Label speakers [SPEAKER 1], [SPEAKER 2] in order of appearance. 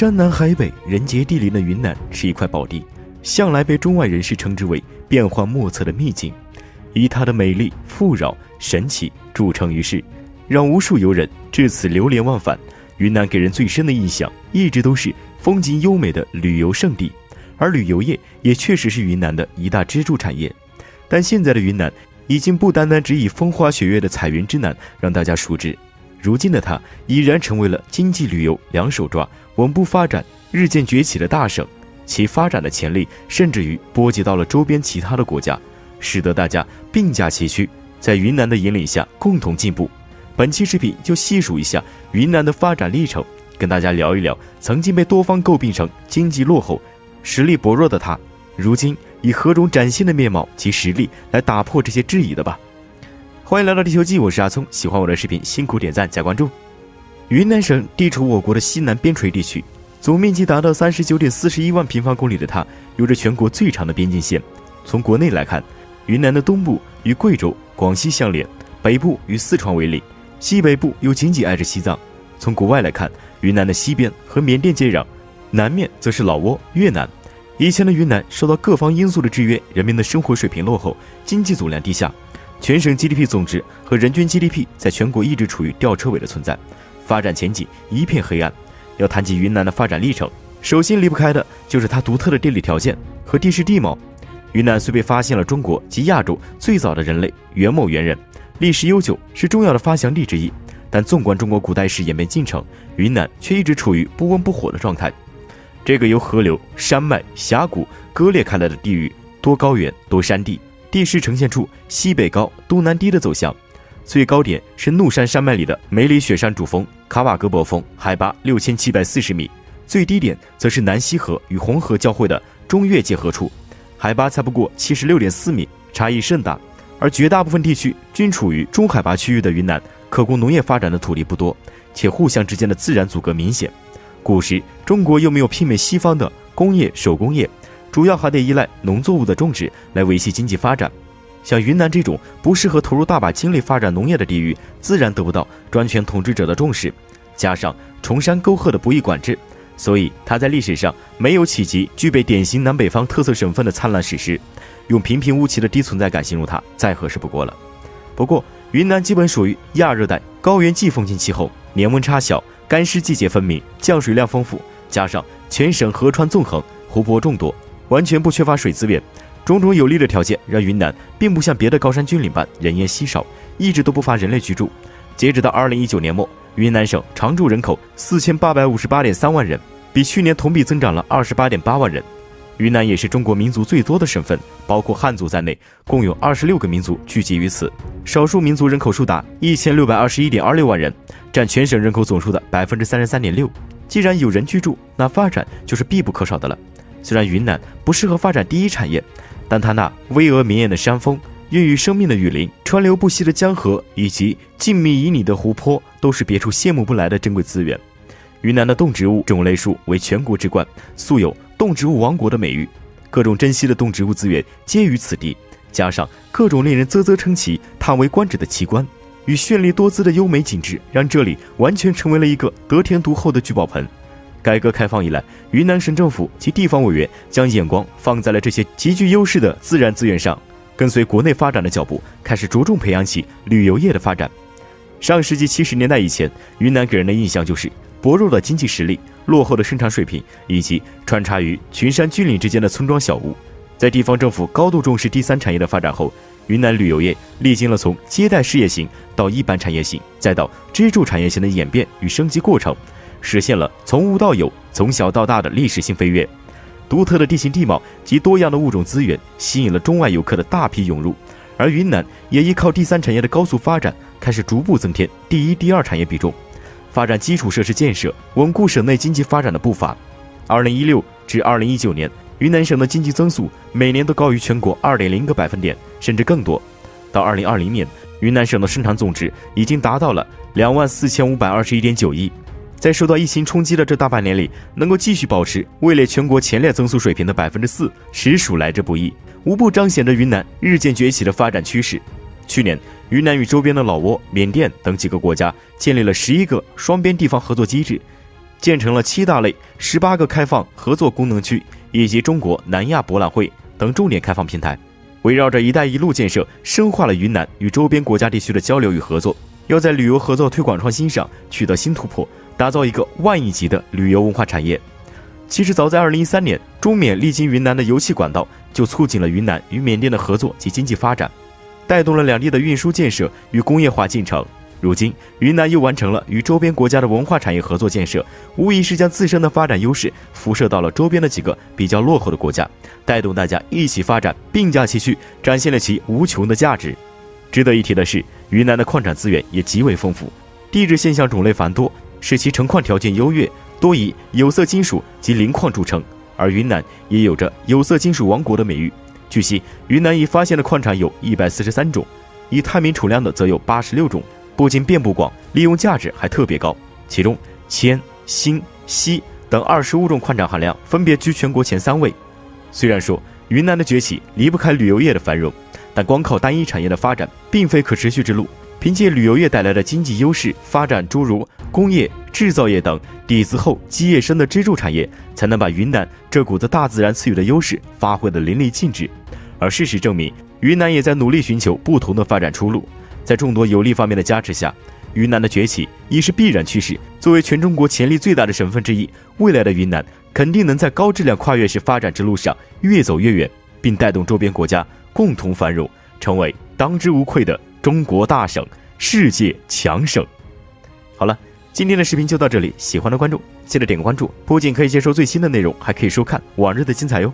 [SPEAKER 1] 山南海北、人杰地灵的云南是一块宝地，向来被中外人士称之为变幻莫测的秘境，以它的美丽、富饶、神奇著称于世，让无数游人至此流连忘返。云南给人最深的印象一直都是风景优美的旅游胜地，而旅游业也确实是云南的一大支柱产业。但现在的云南已经不单单只以风花雪月的彩云之南让大家熟知。如今的它已然成为了经济旅游两手抓、稳步发展、日渐崛起的大省，其发展的潜力甚至于波及到了周边其他的国家，使得大家并驾齐驱，在云南的引领下共同进步。本期视频就细数一下云南的发展历程，跟大家聊一聊曾经被多方诟病成经济落后、实力薄弱的它，如今以何种崭新的面貌及实力来打破这些质疑的吧。欢迎来到地球记，我是阿聪。喜欢我的视频，辛苦点赞加关注。云南省地处我国的西南边陲地区，总面积达到三十九点四十一万平方公里的它，有着全国最长的边境线。从国内来看，云南的东部与贵州、广西相连，北部与四川为邻，西北部又紧紧挨着西藏。从国外来看，云南的西边和缅甸接壤，南面则是老挝、越南。以前的云南受到各方因素的制约，人民的生活水平落后，经济总量低下。全省 GDP 总值和人均 GDP 在全国一直处于吊车尾的存在，发展前景一片黑暗。要谈及云南的发展历程，首先离不开的就是它独特的地理条件和地势地貌。云南虽被发现了中国及亚洲最早的人类元谋猿人，历史悠久，是重要的发祥地之一，但纵观中国古代史演变进程，云南却一直处于不温不火的状态。这个由河流、山脉、峡谷割裂开来的地域，多高原，多山地。地势呈现出西北高、东南低的走向，最高点是怒山山脉里的梅里雪山主峰卡瓦格博峰，海拔六千七百四十米；最低点则是南溪河与红河交汇的中越界河处，海拔才不过七十六点四米，差异甚大。而绝大部分地区均处于中海拔区域的云南，可供农业发展的土地不多，且互相之间的自然阻隔明显。古时中国又没有媲美西方的工业手工业。主要还得依赖农作物的种植来维系经济发展，像云南这种不适合投入大把精力发展农业的地域，自然得不到专权统治者的重视。加上崇山沟壑的不易管制，所以它在历史上没有企及具备典型南北方特色省份的灿烂史诗。用平平无奇的低存在感形容它，再合适不过了。不过，云南基本属于亚热带高原季风性气候，年温差小，干湿季节分明，降水量丰富，加上全省河川纵横，湖泊众多。完全不缺乏水资源，种种有利的条件让云南并不像别的高山峻岭般人烟稀少，一直都不乏人类居住。截止到二零一九年末，云南省常住人口四千八百五十八点三万人，比去年同比增长了二十八点八万人。云南也是中国民族最多的省份，包括汉族在内，共有二十六个民族聚集于此。少数民族人口数达一千六百二十一点二六万人，占全省人口总数的百分之三十三点六。既然有人居住，那发展就是必不可少的了。虽然云南不适合发展第一产业，但它那巍峨绵延的山峰、孕育生命的雨林、川流不息的江河以及静谧旖旎的湖泊，都是别处羡慕不来的珍贵资源。云南的动植物种类数为全国之冠，素有“动植物王国”的美誉，各种珍稀的动植物资源皆于此地，加上各种令人啧啧称奇、叹为观止的奇观与绚丽多姿的优美景致，让这里完全成为了一个得天独厚的聚宝盆。改革开放以来，云南省政府及地方委员将眼光放在了这些极具优势的自然资源上，跟随国内发展的脚步，开始着重培养起旅游业的发展。上世纪七十年代以前，云南给人的印象就是薄弱的经济实力、落后的生产水平，以及穿插于群山峻岭之间的村庄小屋。在地方政府高度重视第三产业的发展后，云南旅游业历经了从接待事业型到一般产业型，再到支柱产业型的演变与升级过程。实现了从无到有、从小到大的历史性飞跃。独特的地形地貌及多样的物种资源吸引了中外游客的大批涌入，而云南也依靠第三产业的高速发展，开始逐步增添第一、第二产业比重，发展基础设施建设，稳固省内经济发展的步伐。二零一六至二零一九年，云南省的经济增速每年都高于全国二点零个百分点，甚至更多。到二零二零年，云南省的生产总值已经达到了两万四千五百二十一点九亿。在受到疫情冲击的这大半年里，能够继续保持位列全国前列增速水平的百分之四，实属来之不易，无不彰显着云南日渐崛起的发展趋势。去年，云南与周边的老挝、缅甸等几个国家建立了十一个双边地方合作机制，建成了七大类、十八个开放合作功能区以及中国南亚博览会等重点开放平台。围绕着“一带一路”建设，深化了云南与周边国家地区的交流与合作。要在旅游合作推广创新上取得新突破，打造一个万亿级的旅游文化产业。其实，早在2013年，中缅历经云南的油气管道就促进了云南与缅甸的合作及经济发展，带动了两地的运输建设与工业化进程。如今，云南又完成了与周边国家的文化产业合作建设，无疑是将自身的发展优势辐射到了周边的几个比较落后的国家，带动大家一起发展，并驾齐驱，展现了其无穷的价值。值得一提的是，云南的矿产资源也极为丰富，地质现象种类繁多，使其成矿条件优越，多以有色金属及磷矿著称。而云南也有着“有色金属王国”的美誉。据悉，云南已发现的矿产有一百四十三种，已探明储量的则有八十六种，不仅遍布广，利用价值还特别高。其中，铅、锌、锡等二十五种矿产含量分别居全国前三位。虽然说云南的崛起离不开旅游业的繁荣。但光靠单一产业的发展并非可持续之路，凭借旅游业带来的经济优势，发展诸如工业、制造业等底子厚、基业深的支柱产业，才能把云南这股子大自然赐予的优势发挥得淋漓尽致。而事实证明，云南也在努力寻求不同的发展出路。在众多有利方面的加持下，云南的崛起已是必然趋势。作为全中国潜力最大的省份之一，未来的云南肯定能在高质量跨越式发展之路上越走越远，并带动周边国家。共同繁荣，成为当之无愧的中国大省、世界强省。好了，今天的视频就到这里，喜欢的观众记得点个关注，不仅可以接收最新的内容，还可以收看往日的精彩哟。